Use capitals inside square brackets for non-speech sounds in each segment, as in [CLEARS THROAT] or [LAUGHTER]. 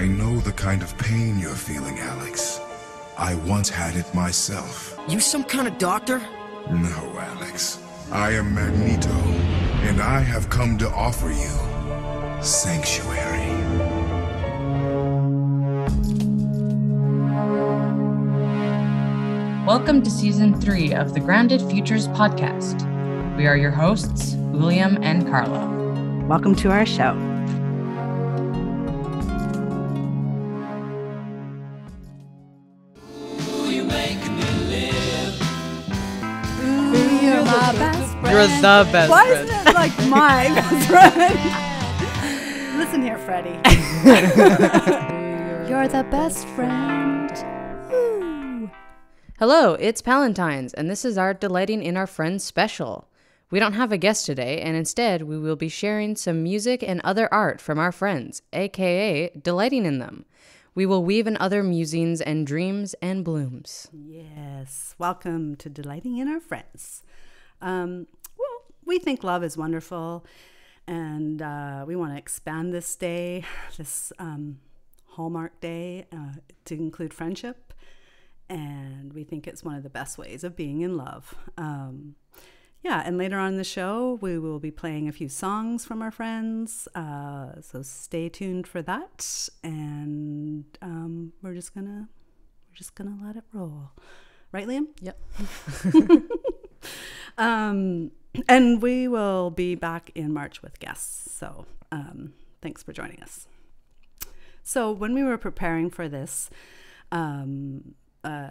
I know the kind of pain you're feeling, Alex. I once had it myself. You some kind of doctor? No, Alex. I am Magneto, and I have come to offer you sanctuary. Welcome to season three of the Grounded Futures podcast. We are your hosts, William and Carla. Welcome to our show. You're the best Why friend. isn't it like my [LAUGHS] best friend? Listen here, Freddie. [LAUGHS] You're the best friend. Ooh. Hello, it's Palentine's, and this is our Delighting in Our Friends special. We don't have a guest today, and instead, we will be sharing some music and other art from our friends, aka delighting in them. We will weave in other musings and dreams and blooms. Yes. Welcome to Delighting in Our Friends. Um, well, we think love is wonderful, and uh, we want to expand this day, this um, Hallmark Day, uh, to include friendship. And we think it's one of the best ways of being in love. Um, yeah, and later on in the show, we will be playing a few songs from our friends. Uh, so stay tuned for that. And um, we're just gonna we're just gonna let it roll, right, Liam? Yep. [LAUGHS] [LAUGHS] Um, and we will be back in March with guests. So um, thanks for joining us. So when we were preparing for this, um, uh,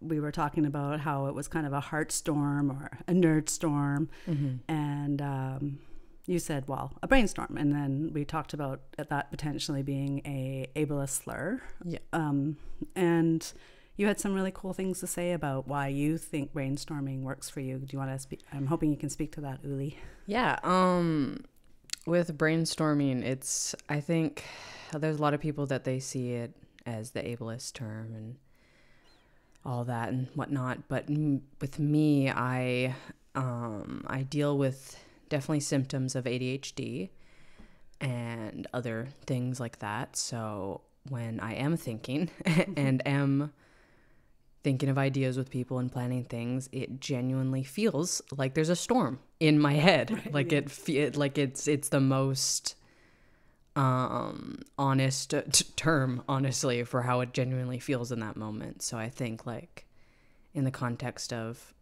we were talking about how it was kind of a heart storm or a nerd storm, and um, you said, "Well, a brainstorm," and then we talked about that potentially being a ableist slur. Yeah. Um, and you had some really cool things to say about why you think brainstorming works for you. Do you want to speak? I'm hoping you can speak to that, Uli. Yeah, um with brainstorming, it's I think there's a lot of people that they see it as the ableist term and all that and whatnot, but m- with me, I um I deal with definitely symptoms of ADHD and other things like that. So when I am thinking [LAUGHS] and am thinking of ideas with people and planning things, it genuinely feels like there's a storm in my head. [LAUGHS] like it, fe- like it's it's the most um honest t- term honestly for how it genuinely feels in that moment. So I think like in the context of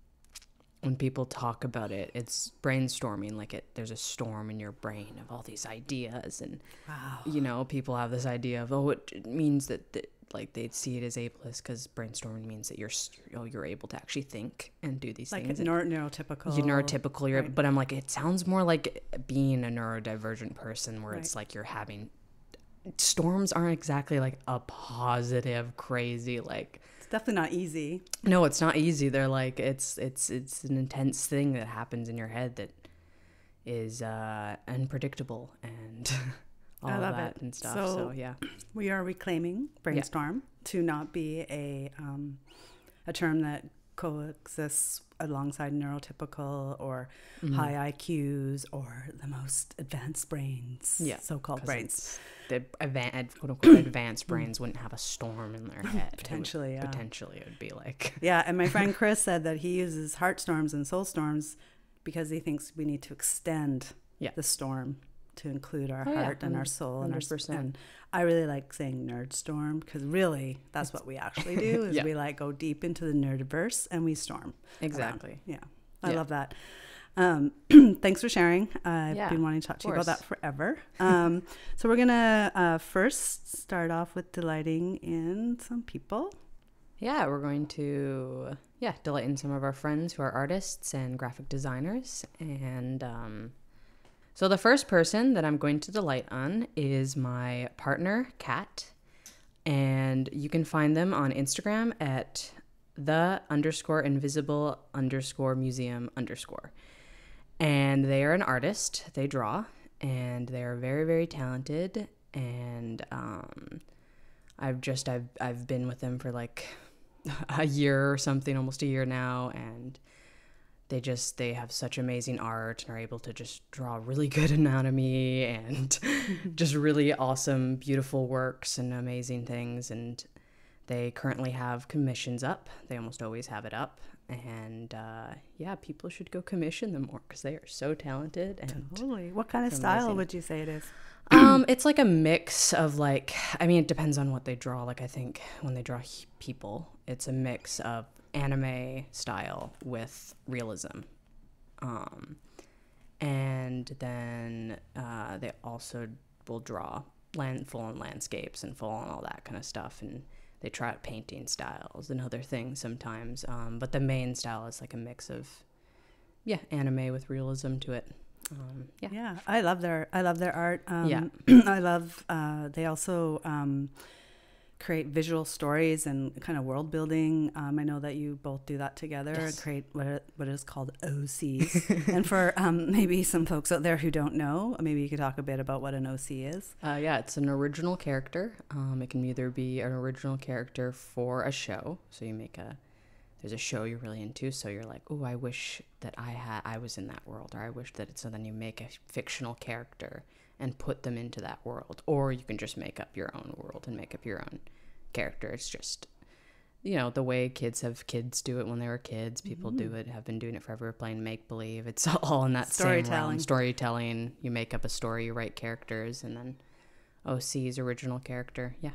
when people talk about it, it's brainstorming like it there's a storm in your brain of all these ideas and Wow. you know, people have this idea of oh, it it means that, that like they'd see it as ableist because brainstorming means that you're s- oh, you're able to actually think and do these Like things. neuro- neurotypical. you're neurotypical, you're, right. but I'm like, it sounds more like being a neurodivergent person, where it's like you're having storms aren't exactly like a positive, crazy like. It's definitely not easy. No, it's not easy. They're like it's it's it's an intense thing that happens in your head that is uh, unpredictable and [LAUGHS] all I love that it. and stuff. So- so yeah. We are reclaiming brainstorm to not be a um, a term that coexists alongside neurotypical or high IQs or the most advanced brains. Yeah, so-called brains. the advan- quote unquote [COUGHS] advanced brains wouldn't have a storm in their head. It would- Potentially, yeah. Potentially, it would be like [LAUGHS] Yeah, and my friend Chris said that he uses heart storms and soul storms because he thinks we need to extend Yeah. the storm to include our Oh, yeah, heart and our soul and our 100%. and I really like saying nerd storm because really that's what we actually do [LAUGHS] is Yeah. we like go deep into the nerdiverse and we storm. around. exactly. Yeah, I Yeah. love that. Um, [CLEARS THROAT] thanks for sharing. I've Yeah, been wanting to talk to you about that forever. Um, [LAUGHS] so we're gonna uh, first start off with delighting in some people. Yeah, we're going to yeah delight in some of our friends who are artists and graphic designers, and um, so the first person that I'm going to delight on is my partner Cat, and you can find them on Instagram at the underscore invisible underscore museum underscore, and they are an artist. They draw, and they are very very talented, and um, I've just I've I've been with them for like [LAUGHS] a year or something, almost a year now, and they just they have such amazing art and are able to just draw really good [LAUGHS] anatomy and [LAUGHS] just really awesome beautiful works and amazing things and they currently have commissions up they almost always have it up and uh, yeah people should go commission them more because they are so talented and Totally. What kind of style amazing. would you say it is? um, it's like a mix of like, I mean, it depends on what they draw. Like, I think when they draw people, it's a mix of anime style with realism. Um, and then uh, they also will draw land, full on landscapes and full on all that kind of stuff. And they try out painting styles and other things sometimes. Um, but the main style is like a mix of, yeah, anime with realism to it. Um, yeah. Yeah, I love their I love their art. Um, Yeah. [CLEARS THROAT] I love. Uh, they also um, create visual stories and kind of world building. Um, I know that you both do that together and Yes. create what what is called OCs. [LAUGHS] and for um, maybe some folks out there who don't know, maybe you could talk a bit about what an OC is. Uh, yeah, it's an original character. Um, it can either be an original character for a show, so you make a there's a show you're really into, so you're like, oh, I wish that I had I was in that world, or I wish that it's so then you make a fictional character and put them into that world, or you can just make up your own world and make up your own character. It's just you know the way kids have kids do it when they were kids. People do it, have been doing it forever, playing make believe. It's [LAUGHS] all in that same. Storytelling. Storytelling. You make up a story, you write characters, and then OC's original character. Yeah.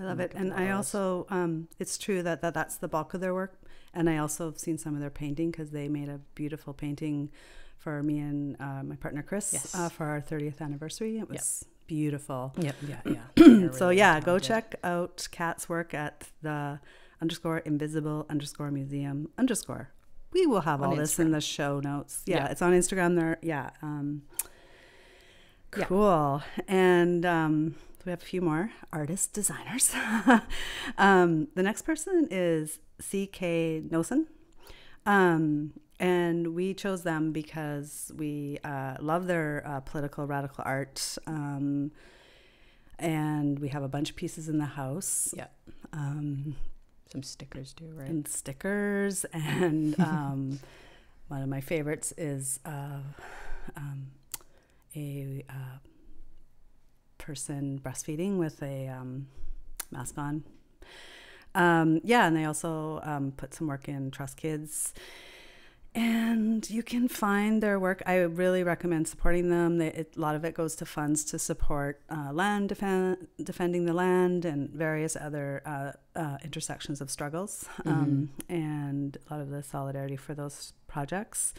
I love it, and I also um, it's true that, that that's the bulk of their work, and I also have seen some of their painting because they made a beautiful painting for me and uh, my partner Chris Yes. uh, for our 30th anniversary. It was beautiful. Yep. Yeah. Yeah. [CLEARS THROAT] so yeah, go check out Cat's work at the underscore invisible underscore museum underscore. We will have On all this in the show notes. Yeah, Yeah. it's on Instagram there. Yeah. Um, Yeah. cool. And um, we have a few more artists, designers. [LAUGHS] um, the next person is C.K. Nosun. Um, and we chose them because we uh, love their uh, political radical art. Um, and we have a bunch of pieces in the house. Yeah. Um, Some stickers too, right? and stickers. [LAUGHS] And um, one of my favorites is uh, um, a uh, person breastfeeding with a um, mask on. Um, yeah, and they also um, put some work in Trust Kids. And you can find their work. I really recommend supporting them. They, it, a lot of it goes to funds to support uh, land defend, defending the land and various other uh, uh, intersections of struggles, um, and a lot of the solidarity for those projects.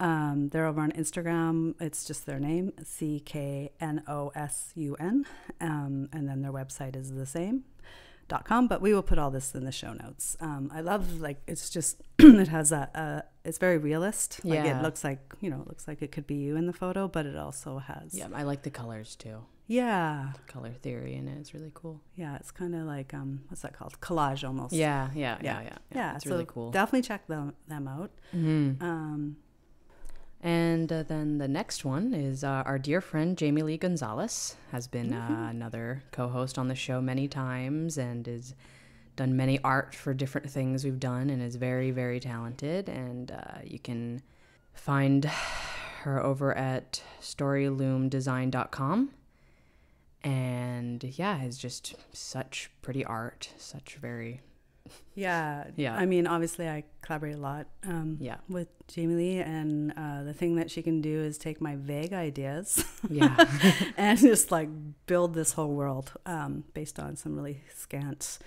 Um, they're over on Instagram. It's just their name, C K N O S U N, um, and then their website is the same. Dot com, but we will put all this in the show notes. Um, I love like it's just [CLEARS THROAT] it has a, a it's very realist. Like Yeah. it looks like you know it looks like it could be you in the photo, but it also has Yeah, I like the colors too. yeah Color theory in it is really cool. yeah. It's kind of like um what's that called collage almost. Yeah, yeah, yeah, yeah, yeah. yeah. it's so really cool. Definitely check them them out. Mhm. Um, And uh, then the next one is uh, our dear friend Jamie-Leigh Gonzales has been Mm-hmm. uh, another co-host on the show many times and has done many art for different things we've done and is very very talented and uh, you can find her over at storyloomdesign.com and yeah it's just such pretty art such very Yeah. Yeah. I mean, obviously, I collaborate a lot um, Yeah. with Jamie-Leigh, and uh, the thing that she can do is take my vague ideas yeah [LAUGHS] and just like build this whole world um, based on some really scant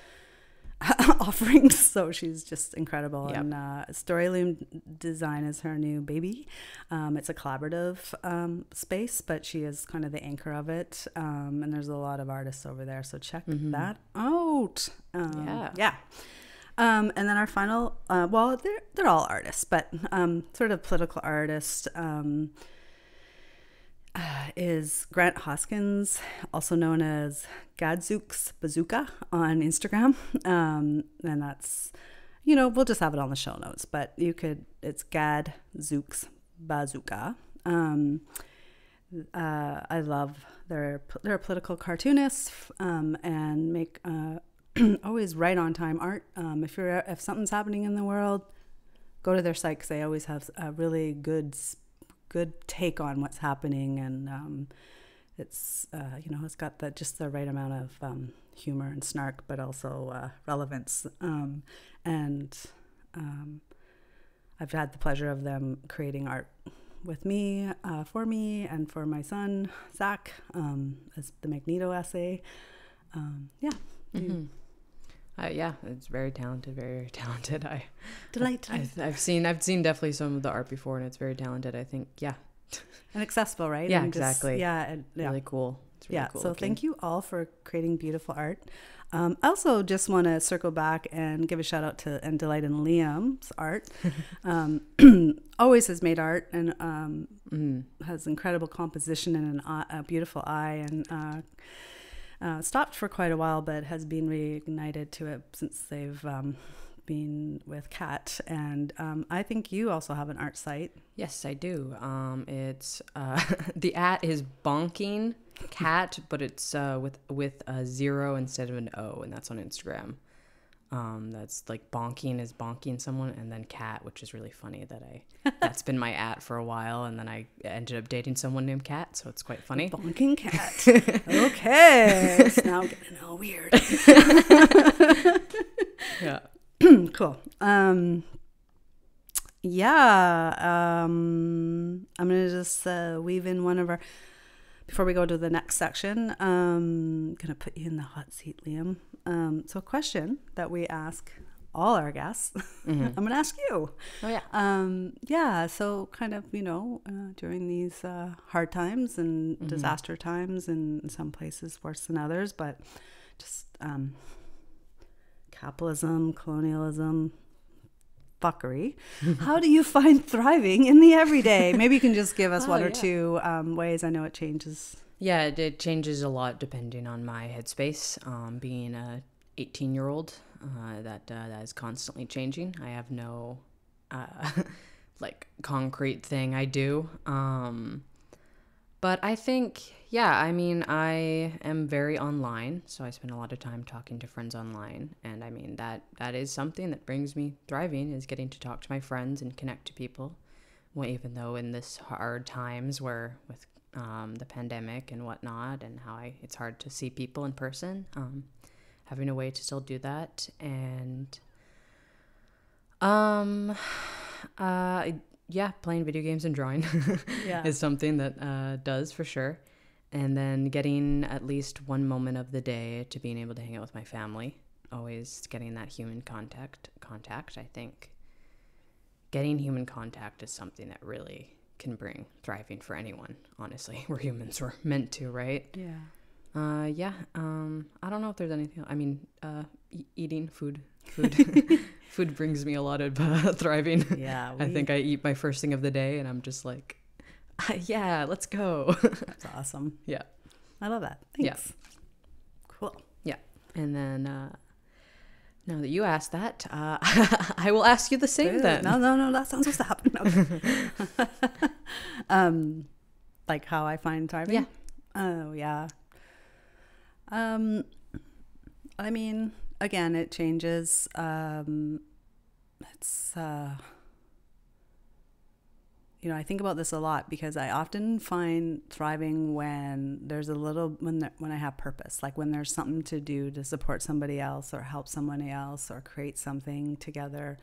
[LAUGHS] offerings. [LAUGHS] So she's just incredible. Yep. And uh, Storyloom Design is her new baby. Um, it's a collaborative um, space, but she is kind of the anchor of it. Um, and there's a lot of artists over there. So check that out. Um, Yeah. Yeah. Um, and then our final, uh, well, they're, they're all artists, but um, sort of political artists um, uh, is Grant Hoskins, also known as Gadzooks Bazooka on Instagram. [LAUGHS] Um, and that's, you know, we'll just have it on the show notes, but you could, it's Gadzooks Bazooka. Um, uh, I love they're they're political cartoonist um, and make uh, [CLEARS THROAT] always right on time art. Um, if you're if something's happening in the world, go to their site because they always have a really good good take on what's happening and um, it's uh, you know it's got the just the right amount of um, humor and snark but also uh, relevance. Um, and um, I've had the pleasure of them creating art with me uh, for me and for my son Zach um, as the Magneto essay. Um, yeah. Mhm. Uh, yeah, it's very talented, very, very [LAUGHS] talented. I, delight I, I've seen, I've seen definitely some of the art before, and it's very talented. I think, yeah, [LAUGHS] and accessible right Yeah, And just- exactly. yeah and, yeah really cool. It's really yeah cool. so thank you all for creating beautiful art um, I also just want to circle back and give a shout out to and delight in liam's art [LAUGHS] um, [CLEARS THROAT] always has made art and um, Mm. has incredible composition and an a beautiful eye and uh, uh, stopped for quite a while but has been reignited to it since they've um, been with Cat and um, i think you also have an art site Yes, I do. Um, it's uh, [LAUGHS] the at is bonking cat, but it's uh, with with a zero instead of an O, and that's on Instagram. Um, that's like bonking is bonking someone, and then cat, which is really funny that I that's been my at for a while, and then I ended up dating someone named Cat, so it's quite funny. bonking cat okay it's now getting all weird [LAUGHS] Yeah. [CLEARS THROAT] cool. Um, yeah, um, I'm gonna just uh, weave in one of our before we go to the next section. Um, gonna put you in the hot seat, Liam. Um, so, a question that we ask all our guests. [LAUGHS] I'm gonna ask you. Oh yeah. Um, yeah, so kind of, you know, uh, during these uh, hard times and disaster times, and in some places worse than others, but just um, capitalism, colonialism, fuckery. How do you find [LAUGHS] thriving in the everyday? Maybe you can just give us [LAUGHS] Oh, one or yeah. two um, ways. I know it changes. Yeah, it, it changes a lot depending on my headspace. Um, being a 18 year old, uh, that uh, that is constantly changing. I have no uh, [LAUGHS] like concrete thing I do. Um, but I think, yeah, I mean, I am very online, so I spend a lot of time talking to friends online, and I mean that that is something that brings me thriving is getting to talk to my friends and connect to people. Well, even though in this hard times where with um, the pandemic and whatnot, and how I, it's hard to see people in person, um, having a way to still do that, and um, [SIGHS] uh, yeah, playing video games and drawing. [LAUGHS] Yeah. is something that uh, does for sure. And then getting at least one moment of the day to being able to hang out with my family, always getting that human contact. Contact, I think. Getting human contact is something that really can bring thriving for anyone. Honestly, [LAUGHS] we're humans. We're meant to, right? Yeah. Uh, yeah. Um, I don't know if there's anything. I mean, uh, e- eating food. Food. [LAUGHS] food brings me a lot of uh, [LAUGHS] thriving. Yeah. I think I eat my first thing of the day, and I'm just like, yeah, let's go. [LAUGHS] that's awesome. yeah. I love that. Yeah. Thanks. Cool. Yeah. And then uh, now that you asked that, uh, I will ask you the same Good. then. No, no, no, that's not supposed to happen. Um, like how I find thriving. Yeah. Oh yeah. Um, I mean, again, it changes. Um, it's uh, you know, I think about this a lot because I often find thriving when there's a little when there, when I have purpose, like when there's something to do to support somebody else or help someone else or create something together.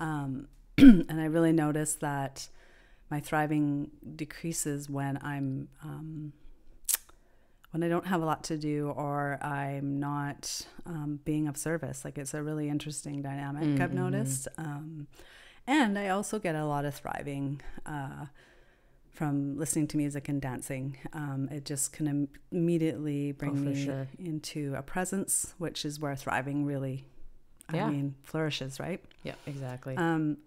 Um, [CLEARS THROAT] and I really notice that my thriving decreases when I'm um, when I don't have a lot to do or I'm not um, being of service. Like it's a really interesting dynamic I've noticed. Um, and I also get a lot of thriving uh, from listening to music and dancing. Um, it just can Im- immediately bring Oh, me sure. into a presence, which is where thriving really, Yeah. I mean, flourishes, right? Yeah, exactly. Um,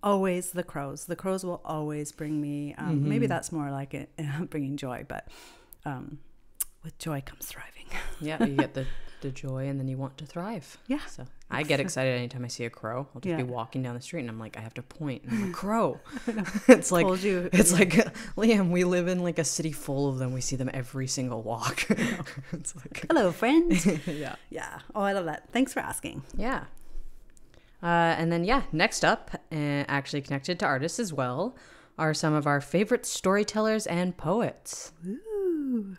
always the crows. The crows will always bring me. Um, Maybe Mhm. that's more like it, [LAUGHS] bringing joy, but um, with joy comes thriving. [LAUGHS] yeah, you get the, the joy and then you want to thrive. Yeah. So I get excited anytime I see a crow. I'll just be walking down the street and I'm like, I have to point. And I'm like, [LAUGHS] crow. [LAUGHS] it's like, you. it's like, Liam, we live in like a city full of them. We see them every single walk. it's like, Hello, friends. yeah. yeah. Oh, I love that. Thanks for asking. Yeah. Uh, and then, yeah, next up, uh, actually connected to artists as well, are some of our favorite storytellers and poets. Ooh.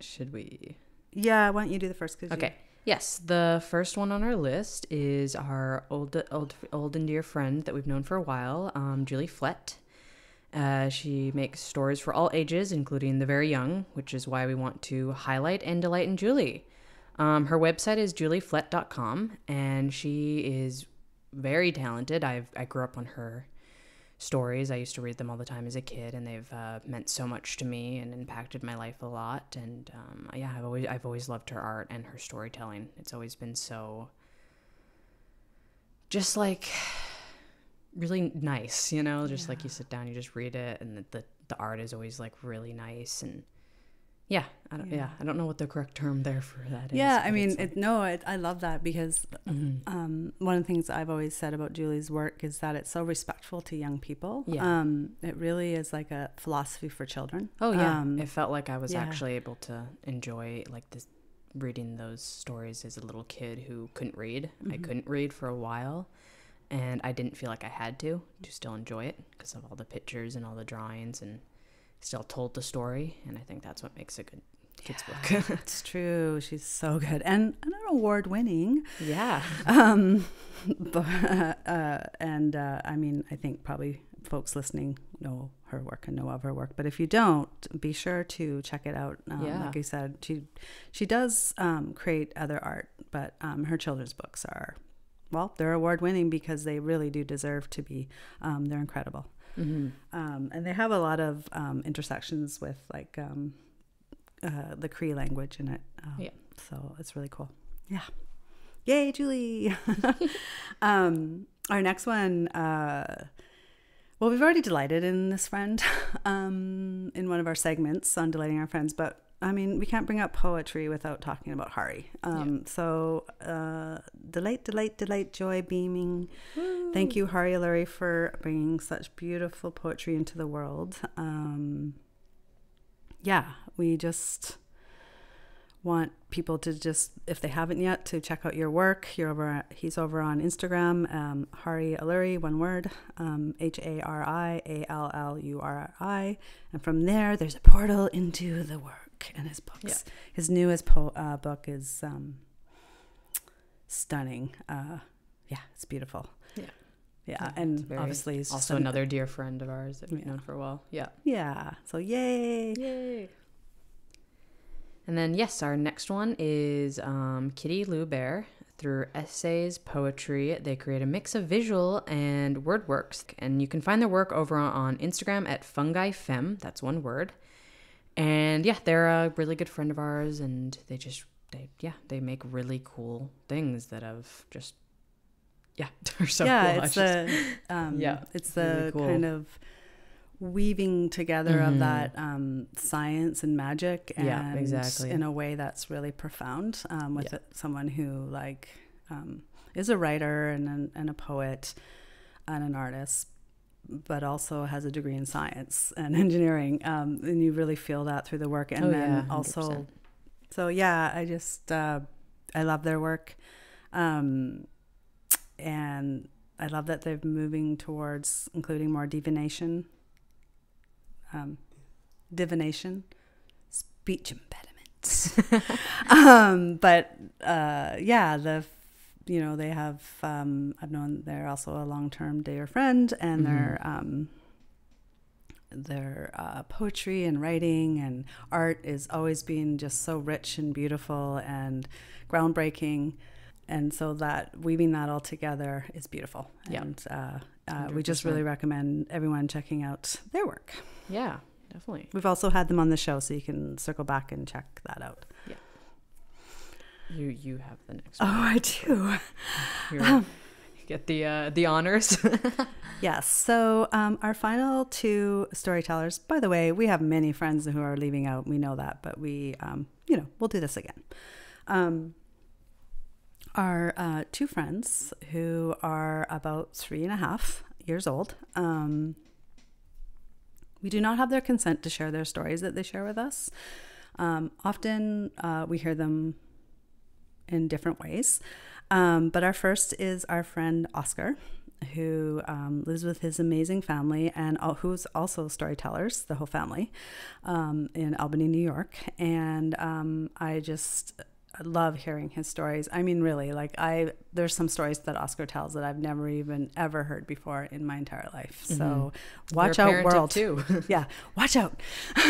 Should we? Yeah, why don't you do the first? you- Okay. Yes, the first one on our list is our old, old, old and dear friend that we've known for a while, um, Julie Flett. Uh, she makes stories for all ages, including the very young, which is why we want to highlight and delight in Julie. Um, her website is julieflett.com, and she is very talented. I've, I grew up on her stories. I used to read them all the time as a kid, and they've uh, meant so much to me and impacted my life a lot. And um, yeah, I've always I've always loved her art and her storytelling. It's always been so just like really nice, you know. Just like you sit down, you just read it, and the the, the art is always like really nice and. Yeah, I don't. Yeah. I don't know what the correct term there for that is. Yeah, I mean, like- it, no, it, I love that because Mm-hmm. um, one of the things I've always said about Julie's work is that it's so respectful to young people. Yeah. Um, it really is like a philosophy for children. Oh yeah, Um, it felt like I was yeah. actually able to enjoy like this reading those stories as a little kid who couldn't read. Mm-hmm. I couldn't read for a while, and I didn't feel like I had to to still enjoy it because of all the pictures and all the drawings and still told the story. And I think that's what makes a good kids book. [LAUGHS] it's true. She's so good and, and an award winning. yeah, Um, [LAUGHS] but, uh, and uh, I mean, I think probably folks listening know her work and know of her work. But if you don't, be sure to check it out. Um, Yeah. Like I said, she she does um, create other art, but um, her children's books are, well, they're award winning because they really do deserve to be. Um, they're incredible. Mm-hmm. Um, and they have a lot of um, intersections with like um, uh, the Cree language in it. Um, Yeah. So it's really cool. Yeah. Yay, Julie. [LAUGHS] um, our next one, uh, well, we've already delighted in this friend [LAUGHS] um, in one of our segments on delighting our friends, but I mean, we can't bring up poetry without talking about Hari. Um, So, uh, delight, delight, delight, joy, beaming. Thank you, Hari Alluri, for bringing such beautiful poetry into the world. Um, yeah, we just want people to just, if they haven't yet, to check out your work. You're over. He's over on Instagram. Um, Hari Alluri, one word. Um, H A R I A L L U R I, and from there, there's a portal into the work and his books. His newest po- uh, book is um, stunning. Uh, yeah, it's beautiful. Yeah. Yeah, It's and very- obviously, just also an- another dear friend of ours that we've Yeah. known for a while. Yeah. Yeah. So yay. Yay. And then, yes, our next one is um, Kitty Lu Bear. Through essays, poetry, they create a mix of visual and word works. And you can find their work over on Instagram at Fungi Femme. That's one word. And yeah, they're a really good friend of ours. And they just, they, yeah, they make really cool things that have just, yeah, [LAUGHS] they're so yeah, cool. It's just- the um, [LAUGHS] Yeah, it's really the cool. kind of weaving together of Mhm. that um, science and magic, and Yeah, exactly. in a way that's really profound. Um, with Yeah. someone who like um, is a writer and an, and a poet and an artist. But also has a degree in science and [LAUGHS] engineering, um, and you really feel that through the work. And Oh, then yeah, also so yeah i just uh, i love their work um, and i love that they're moving towards including more divination um, divination speech impediments [LAUGHS] [LAUGHS] um, but uh, yeah the you know they have um, i've known they're also a long-term dear friend and they're um, their uh, poetry and writing and art is always being just so rich and beautiful and groundbreaking. And so that weaving that all together is beautiful. Yeah. and uh, uh, we just really recommend everyone checking out their work. Yeah, definitely. we've also had them on the show so you can circle back and check that out You you have the next oh one. i do [LAUGHS] You're- you get the uh, the honors. [LAUGHS] Yes. So um, our final two storytellers. By the way, we have many friends who are leaving out. We know that, but we, um, you know, we'll do this again. Um, are uh, two friends who are about three and a half years old. Um, we do not have their consent to share their stories that they share with us. Um, often uh, we hear them in different ways. Um, but our first is our friend Oscar, who um, lives with his amazing family and al- who's also storytellers, the whole family, um, in Albany, New York. And um, I just love hearing his stories. I mean, really, like I, there's some stories that Oscar tells that I've never even ever heard before in my entire life. So watch out, world. two. [LAUGHS] yeah, watch out. [LAUGHS]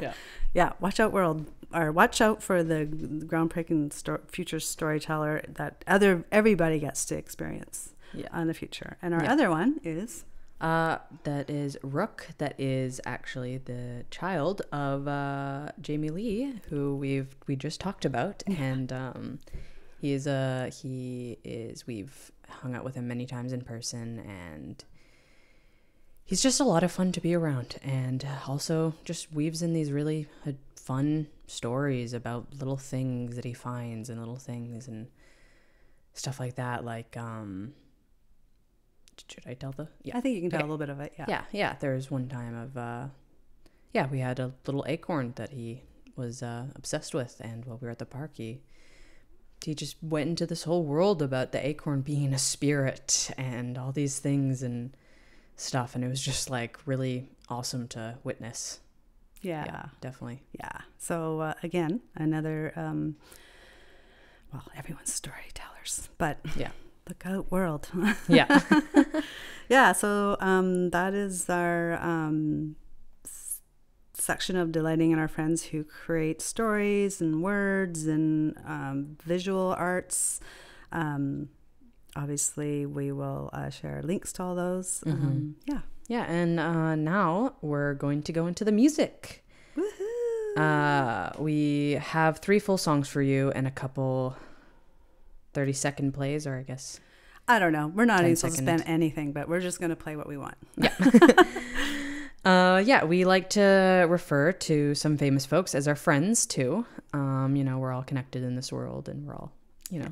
yeah. Yeah, watch out, world, or watch out for the groundbreaking sto- future storyteller that other everybody gets to experience Yeah. on the future. And our Yeah. other one is Uh, that is Rook. That is actually the child of uh, Jamie-Leigh, who we've we just talked about, and um, he is a he is we've hung out with him many times in person, and he's just a lot of fun to be around, and also just weaves in these really uh, fun stories about little things that he finds and little things and stuff like that, like um. Should I tell the? Yeah. I think you can tell Okay. a little bit of it. Yeah. Yeah, yeah. There was one time of, uh, yeah, we had a little acorn that he was uh, obsessed with, and while we were at the park, he he just went into this whole world about the acorn being a spirit and all these things and stuff, and it was just like really awesome to witness. Yeah. Yeah, definitely. Yeah. So uh, again, another um, well, everyone's storytellers, but Yeah, the goat world. yeah, [LAUGHS] yeah. So um, that is our um, section of delighting in our friends who create stories and words and um, visual arts. Um, obviously, we will uh, share links to all those. Um, yeah. yeah. And uh, now we're going to go into the music. Uh, we have three full songs for you and a couple 30 second plays, or I guess. I don't know. We're not 10 even supposed to spend anything, but we're just going to play what we want. [LAUGHS] [LAUGHS] Uh, yeah, we like to refer to some famous folks as our friends too. Um, you know, we're all connected in this world and we're all, you know.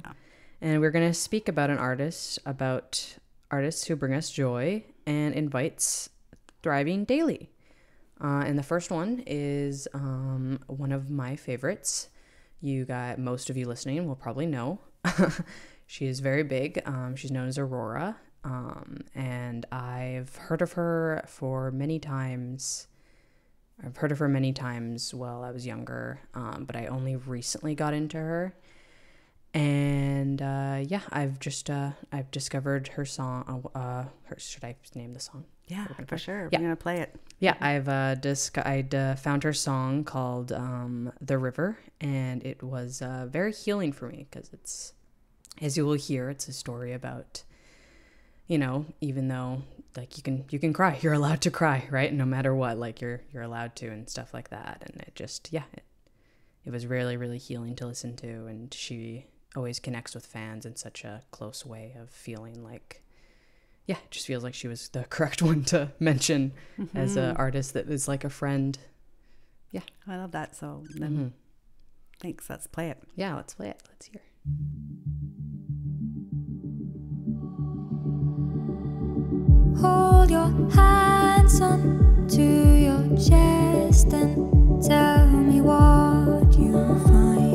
And we're going to speak about an artist, about artists who bring us joy and invites thriving daily. Uh, and the first one is um, one of my favorites. You got most of you listening will probably know. [LAUGHS] she is very big. Um, she's known as Aurora. Um, and I've heard of her for many times. I've heard of her many times while I was younger, um, but I only recently got into her. And uh, yeah, I've just uh, I've discovered her song. Uh, uh, her should I name the song? Yeah, gonna for sure. Yeah. We're going to play it. Yeah, I've uh, disc- I'd uh, found her song called um, "The River," and it was uh, very healing for me because it's, as you will hear, it's a story about, you know, even though like you can you can cry, you're allowed to cry, right? No matter what, like you're you're allowed to and stuff like that, and it just yeah, it, it was really really healing to listen to, and she always connects with fans in such a close way of feeling like yeah, it just feels like she was the [LAUGHS] correct one to mention as an artist that is like a friend. Yeah. I love that. So then, Mm-hmm. thanks. Let's play it. Yeah, let's play it. Let's hear. Hold your hands on to your chest and tell me what you find.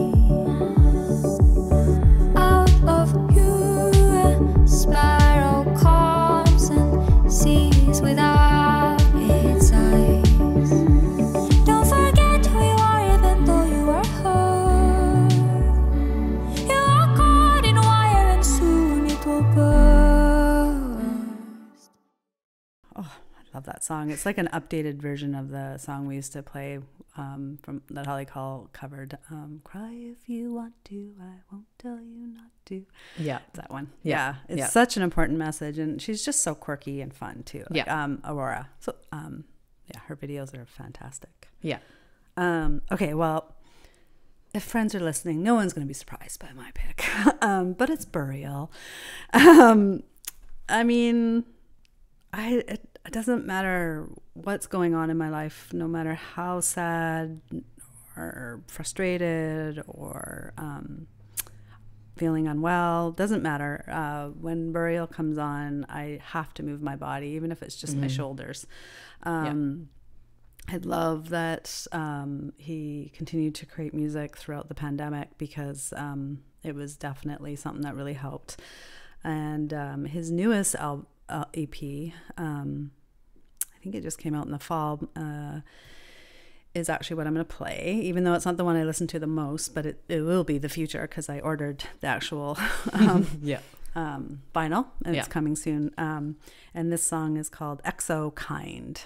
Song. It's like an updated version of the song we used to play um, from that Holly Cole covered. Um, Cry if you want to, I won't tell you not to. Yeah. That one. Yeah, It's yeah. such an important message. And she's just so quirky and fun, too. Like, Yeah. Um, Aurora. So, um, yeah, her videos are fantastic. Yeah. Um, okay, well, if friends are listening, no one's going to be surprised by my pick. [LAUGHS] um, but it's Burial. Um, I mean, I it, it doesn't matter what's going on in my life, no matter how sad or frustrated or um, feeling unwell. Doesn't matter. Uh, when Burial comes on, I have to move my body, even if it's just my shoulders. Um, I love that um, he continued to create music throughout the pandemic because um, it was definitely something that really helped. And um, his newest al- uh, EP, um, I think it just came out in the fall, uh, is actually what I'm going to play, even though it's not the one I listen to the most, but it, it will be the future because I ordered the actual [LAUGHS] um, [LAUGHS] Yeah. um, vinyl and Yeah. it's coming soon. Um, and this song is called Exokind.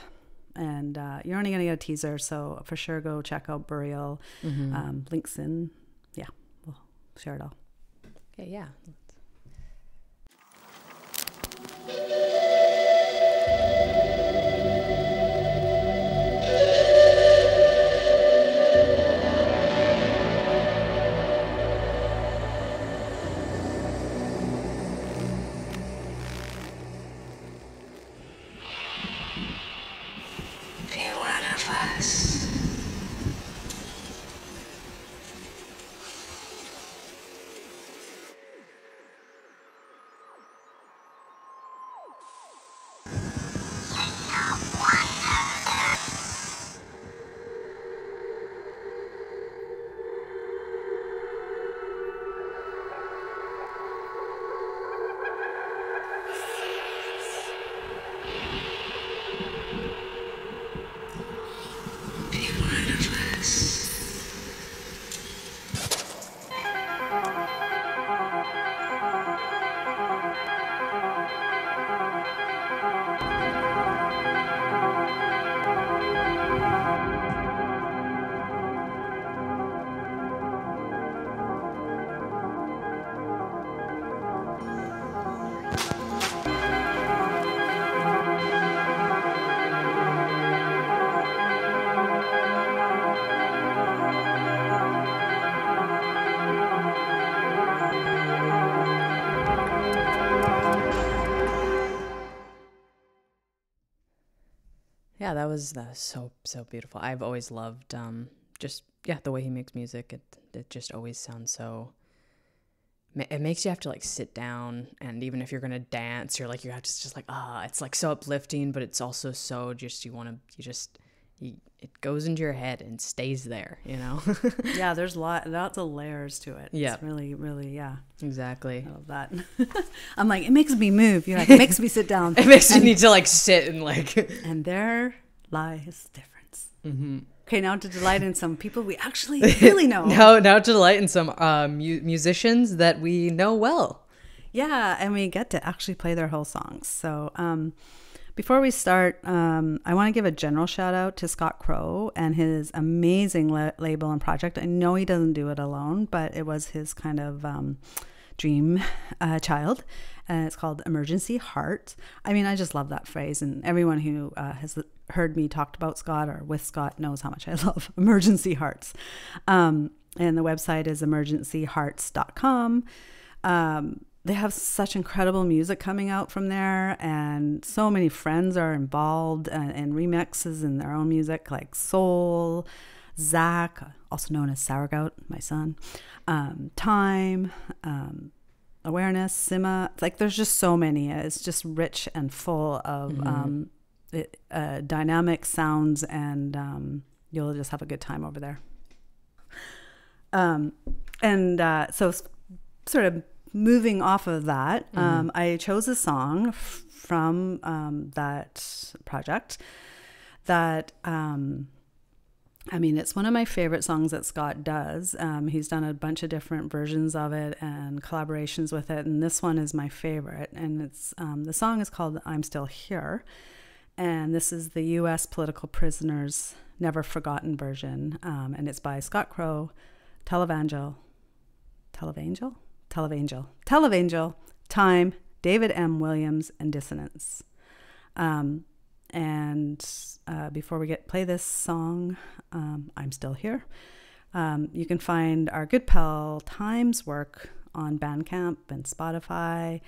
And uh, you're only going to get a teaser, so for sure go check out Burial. Mm-hmm. Um, links in, yeah, we'll share it all. Okay, yeah. Thank you. Yeah, that was that was so so beautiful. I've always loved um just yeah the way he makes music. It it just always sounds so. It makes you have to like sit down, and even if you're gonna dance, you're like you have to just like ah, it's like so uplifting, but it's also so just you want to you just you, it goes into your head and stays there, you know. [LAUGHS] yeah, there's a lot, lots of layers to it. Yeah. It's really, really, yeah. exactly. I love that. [LAUGHS] I'm like, it makes me move. You're like, it makes me sit down. [LAUGHS] It makes you need to like sit and like. And there lies the difference. Mm-hmm. Okay, now to delight in some people we actually really know. now now to delight in some uh, mu- musicians that we know well. Yeah, and we get to actually play their whole songs. So, um, before we start, um, I want to give a general shout out to Scott Crow and his amazing la- label and project. I know he doesn't do it alone, but it was his kind of um, dream uh, child, and it's called Emergency Heart. I mean, I just love that phrase, and everyone who uh, has heard me talked about Scott or with Scott knows how much I [LAUGHS] love Emergency Hearts. Um, and the website is emergencyhearts.com. Um, they have such incredible music coming out from there, and so many friends are involved in, in remixes in their own music, like Soul, Zach, also known as Sour Gout, my son, um, Time, um, Awareness, Sima. Like, there's just so many. It's just rich and full of um, it, uh, dynamic sounds, and um, you'll just have a good time over there. Um, and uh, so, sort of moving off of that, um, I chose a song f- from um, that project that. Um, I mean, it's one of my favorite songs that Scott does. Um, he's done a bunch of different versions of it and collaborations with it, and this one is my favorite. And it's um, the song is called "I'm Still Here," and this is the U.S. political prisoners never forgotten version, um, and it's by Scott Crow, Televangel, Televangel, Televangel, Televangel, Time, David M. Williams, and Dissonance. Um, and uh, before we get play this song, um, I'm still here. Um, you can find our good pal Time's work on Bandcamp and Spotify.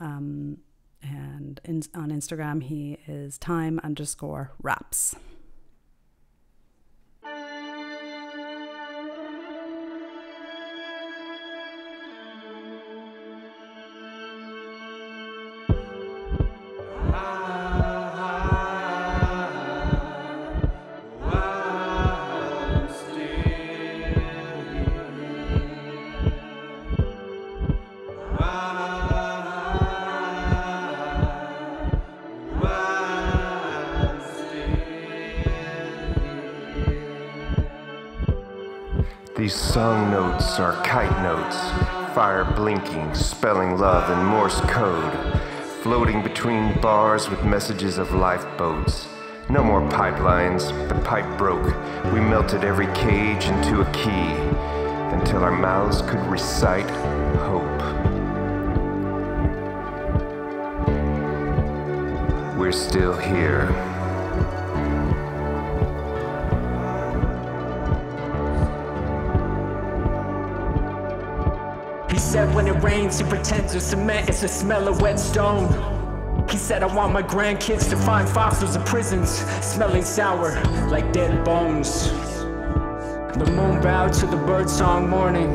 Um, and in, on Instagram, he is time underscore raps. These song notes are kite notes, fire blinking, spelling love in Morse code, floating between bars with messages of lifeboats. No more pipelines, the pipe broke. We melted every cage into a key until our mouths could recite hope. We're still here. When it rains, he pretends to cement, it's the smell of wet stone. He said, I want my grandkids to find fossils of prisons, smelling sour like dead bones. The moon bowed to the birdsong morning.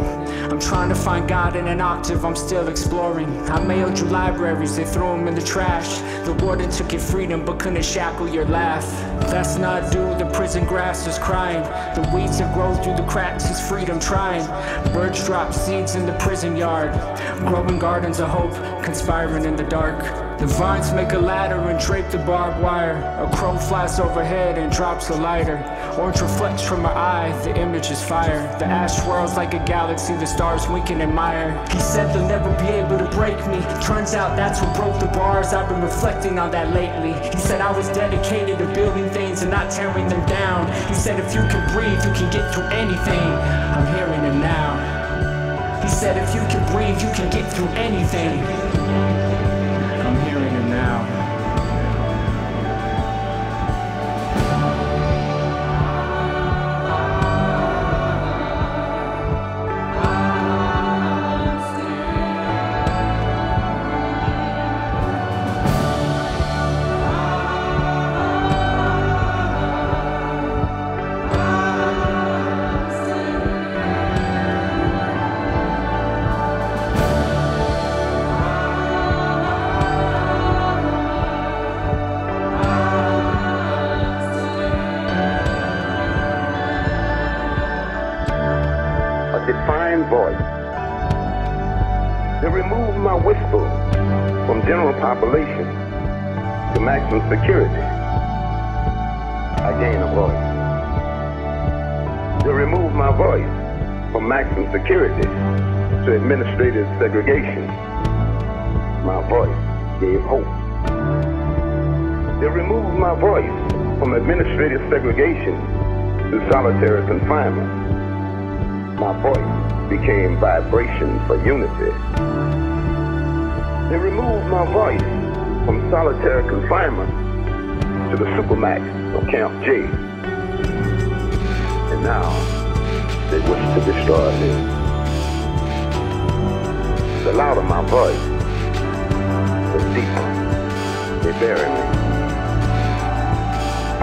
I'm trying to find God in an octave, I'm still exploring. I mailed you libraries, they threw them in the trash. The warden took your freedom, but couldn't shackle your laugh. That's not due, the prison grass is crying. The weeds that grow through the cracks is freedom trying. Birds drop seeds in the prison yard. Growing gardens of hope, conspiring in the dark. The vines make a ladder and drape the barbed wire. A crow flies overhead and drops a lighter. Orange reflects from her eye, the image is fire. The ash swirls like a galaxy, the stars wink and admire. He said they'll never be able to break me. Turns out that's what broke the bars. I've been reflecting on that lately. He said I was dedicated to building things and not tearing them down. He said if you can breathe, you can get through anything. I'm hearing him now. He said if you can breathe, you can get through anything. Population to maximum security, I gain a voice. To remove my voice from maximum security to administrative segregation, my voice gave hope. To remove my voice from administrative segregation to solitary confinement, my voice became vibration for unity. They removed my voice from solitary confinement to the supermax of Camp J. And now they wish to destroy me. The louder my voice, the deeper they bury me.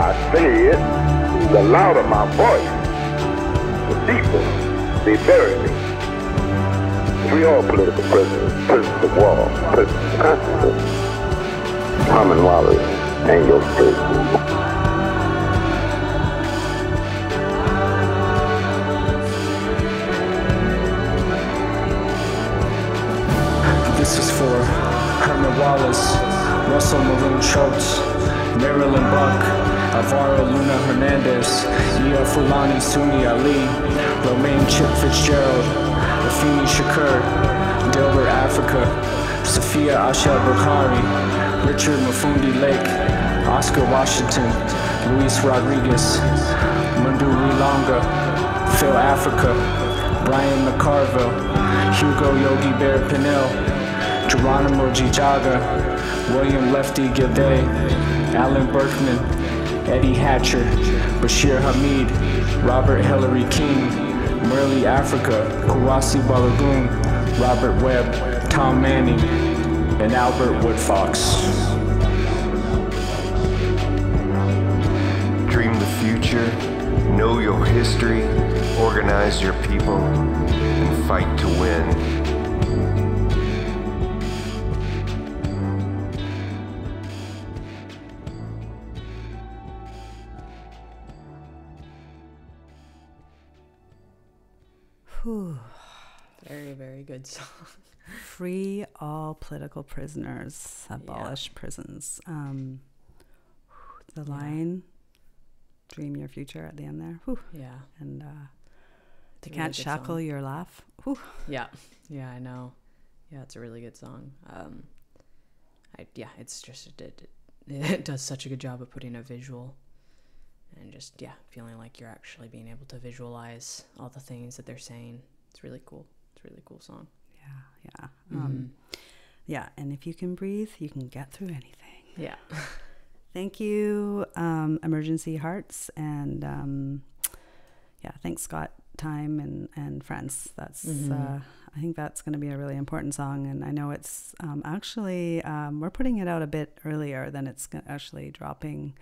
I say it, the louder my voice, the deeper they bury me. Free all political prisoners, prisoners of war, prisoners of consciousness. Common Wallace, Angola Prison. This is for Herman Wallace, Russell Maroon Shoatz, Marilyn Buck, Alvaro Luna Hernandez, Ia Fulani Suni Ali, Romaine Chip Fitzgerald, Rafini Shakur, Delbert Africa, Sophia Ashel Bukhari, Richard Mafundi Lake, Oscar Washington, Luis Rodriguez, Mundu Longa, Phil Africa, Brian McCarville, Hugo Yogi Bear Pinell, Geronimo ji-Jaga, William Lefty Gilday, Alan Berkman, Eddie Hatcher, Bashir Hamid, Robert Hillary King, Merle Africa, Kuwasi Balagoon, Robert Webb, Tom Manning, and Albert Woodfox. Dream the future, know your history, organize your people, and fight to win. Good song. [LAUGHS] Free all political prisoners, abolish prisons. Um, the line, dream your future at the end there. Whew. Yeah. And uh, really Can't shackle song. your laugh. Whew. Yeah, yeah, I know. Yeah, it's a really good song. Um, I yeah, it's just it, it, it does such a good job of putting a visual and just yeah, feeling like you're actually being able to visualize all the things that they're saying. It's really cool. A really cool song. Yeah, yeah. Um, yeah, and if you can breathe, you can get through anything. Yeah. [LAUGHS] Thank you, um, Emergency Hearts, and um, yeah, thanks Scott, Time, and and friends. That's uh, I think that's going to be a really important song, and I know it's um, actually um, we're putting it out a bit earlier than it's actually dropping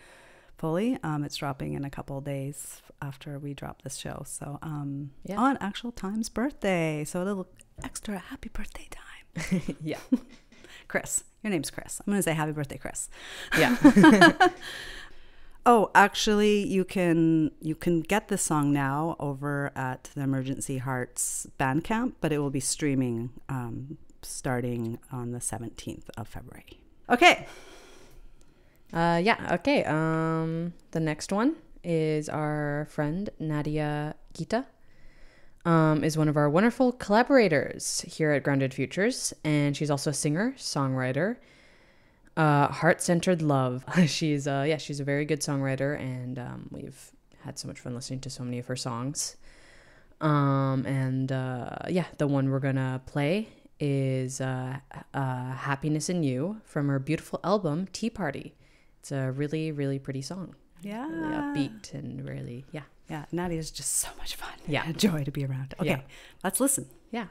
fully. Um, it's dropping in a couple days after we drop this show, so um, Yeah. on actual Time's birthday. So a little extra happy birthday time, [LAUGHS] yeah. [LAUGHS] Chris. Your name's Chris. I'm going to say happy birthday, Chris. Yeah. [LAUGHS] Oh, actually, you can you can get the song now over at the Emergency Hearts Bandcamp, but it will be streaming um, starting on the seventeenth of February. Okay, Uh, yeah. Okay. Um, the next one is our friend Nadya Geta. Um, is one of our wonderful collaborators here at Grounded Futures, and she's also a singer, songwriter. Uh, Heart centered love. [LAUGHS] she's uh, yeah, she's a very good songwriter, and um, we've had so much fun listening to so many of her songs. Um, and uh, yeah, the one we're gonna play is uh, uh, "Happiness in You" from her beautiful album "Tea Party." It's a really, really pretty song. yeah, Really upbeat and really, yeah, yeah. Nadya's just so much fun. Yeah. a [LAUGHS] joy to be around. Okay, Yeah. let's listen. yeah.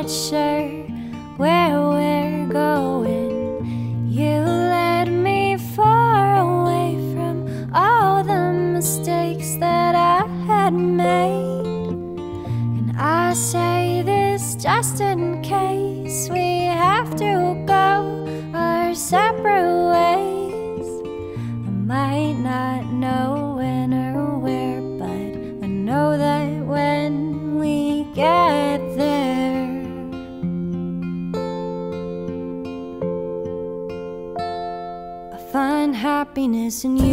Not sure where in you.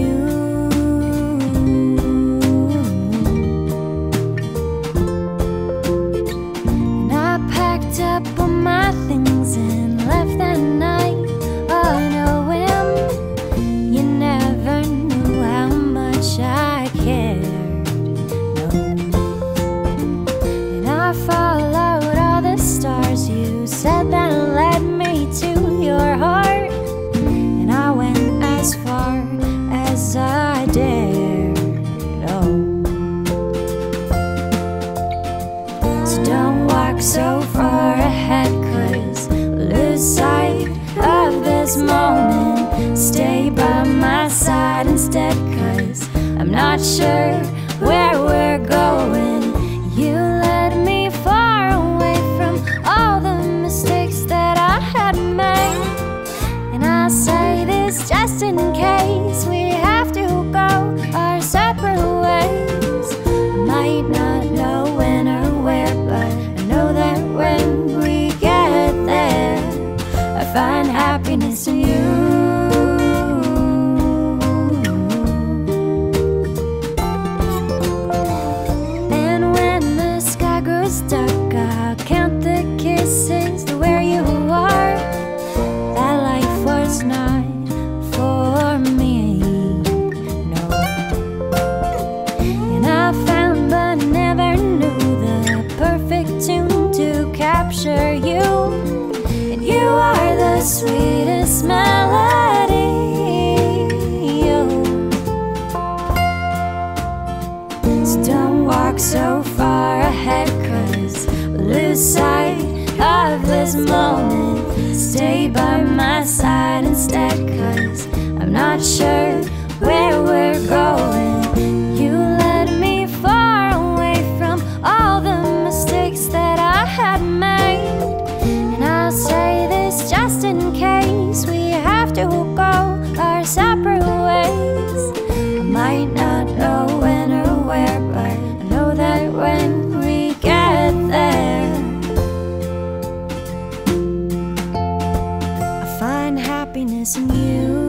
In you.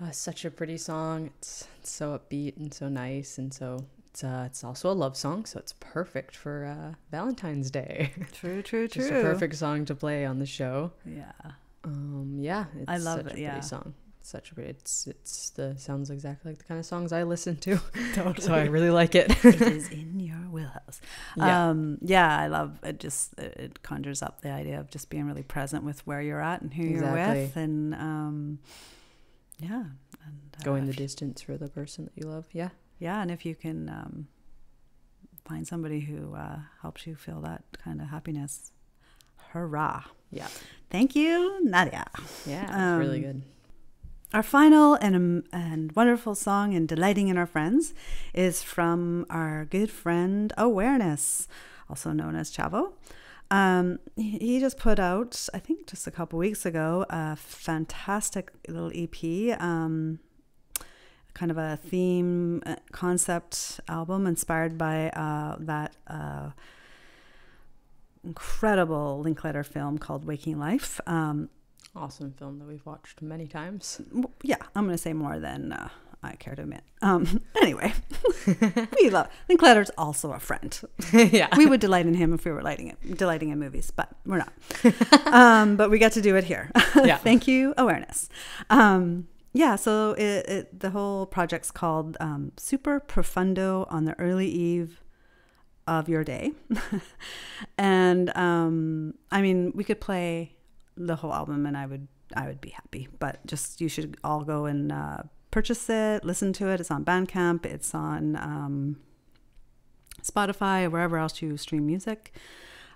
Uh, such a pretty song. It's so upbeat and so nice, and so it's uh, it's also a love song, so it's perfect for uh, Valentine's Day. True, [LAUGHS] true, true. Just a perfect song to play on the show. Yeah. Um, yeah, it's I love such it, a pretty yeah. song. It's such a pretty. It's it's the sounds exactly like the kind of songs I listen to. [LAUGHS] Totally. so I really like it. it [LAUGHS] is in your wheelhouse. Yeah. Um, yeah, I love it. Just it, conjures up the idea of just being really present with where you're at and who you're with, and um, yeah, and uh, Going the distance for the person that you love. Yeah. Yeah, and if you can um, find somebody who uh, helps you feel that kind of happiness, hurrah! Yeah. Thank you, Nadya. Yeah. It's really Um, good. Our final and, um, and wonderful song in Delighting in Our Friends is from our good friend Awareness, also known as Chavo. Um, he he just put out, I think just a couple weeks ago, a fantastic little EP, um, kind of a theme uh, concept album inspired by uh, that uh, incredible Linklater film called Waking Life. Um, Awesome film that we've watched many times. yeah, I'm going to say more than uh, I care to admit. Um, [LAUGHS] anyway, [LAUGHS] we love Linklater's also a friend. [LAUGHS] yeah. We would delight in him if we were lighting it, delighting in movies, but we're not. um, but we get to do it here. Yeah. Thank you, awareness. Um, yeah, so it, it, the whole project's called um, Super Profundo on the early eve of your day, [LAUGHS] and um, I mean, we could play the whole album, and I would I would be happy. But just you should all go and uh, purchase it, listen to it. It's on Bandcamp. It's on um, Spotify or wherever else you stream music.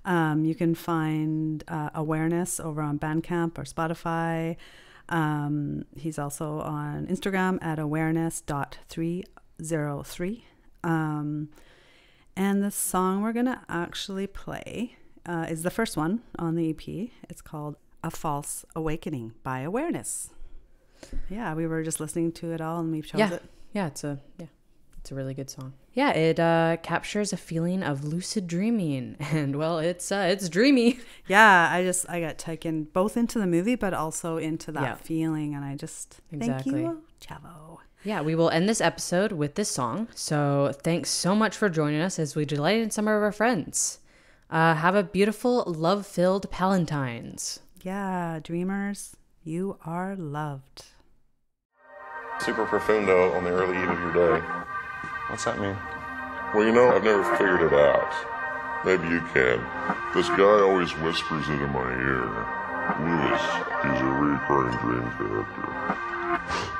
Um, you can find uh, Awareness over on Bandcamp or Spotify. Um, he's also on Instagram at awareness.303. Um, and the song we're going to actually play uh, is the first one on the EP. It's called A False Awakening by Awareness. Yeah, we were just listening to it all and we chose yeah. it. Yeah. It's a yeah. It's a really good song. Yeah, it uh, captures a feeling of lucid dreaming, [LAUGHS] and well, it's uh, it's dreamy. [LAUGHS] Yeah, I just I got taken both into the movie, but also into that Yeah. feeling, and I just thank you, Chavo. Yeah, we will end this episode with this song. So thanks so much for joining us as we delight in some of our friends. Uh, have a beautiful, love-filled Palentines. Yeah, dreamers, you are loved. Super profundo on the early eve of your day. What's that mean? Well, you know, I've never figured it out. Maybe you can. This guy always whispers it in my ear. Lewis, he's a recurring dream character.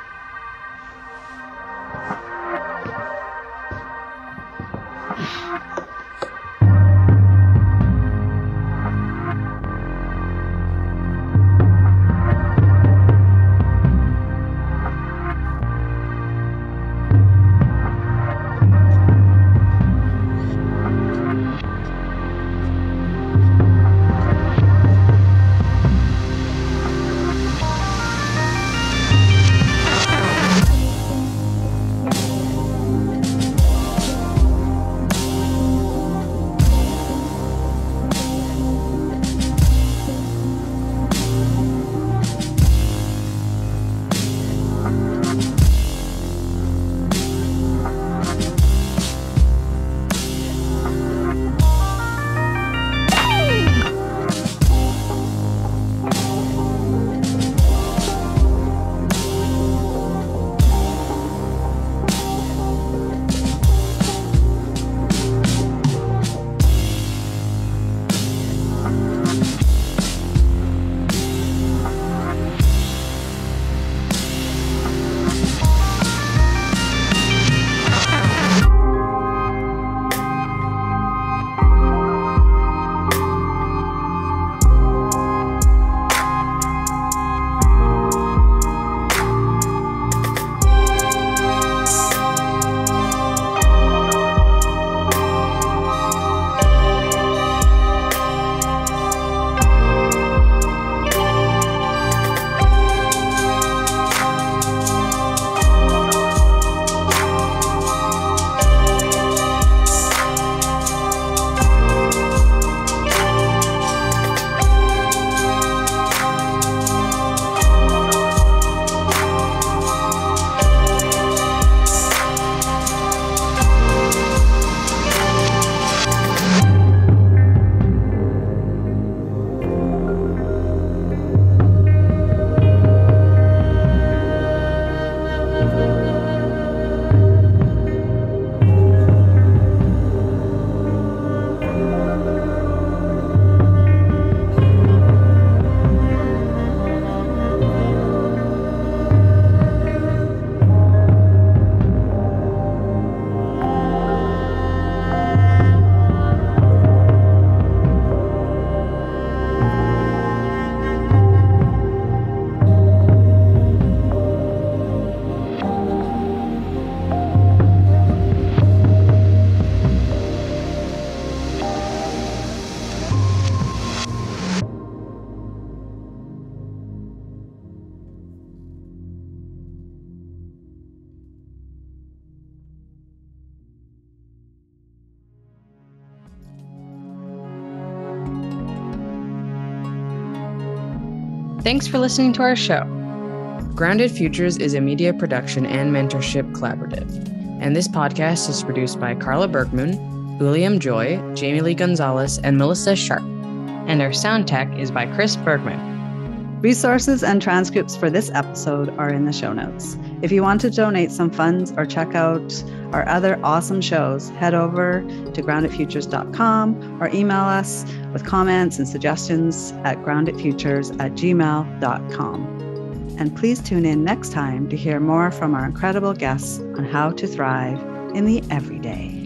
Thanks for listening to our show. Grounded Futures is a media production and mentorship collaborative, and this podcast is produced by Carla Bergman, William Joy, Jamie-Leigh Gonzales, and Melissa Sharp. And our sound tech is by Chris Bergman. Resources and transcripts for this episode are in the show notes. If you want to donate some funds or check out our other awesome shows, head over to groundedfutures.com or email us with comments and suggestions at groundedfutures at gmail.com. And please tune in next time to hear more from our incredible guests on how to thrive in the everyday.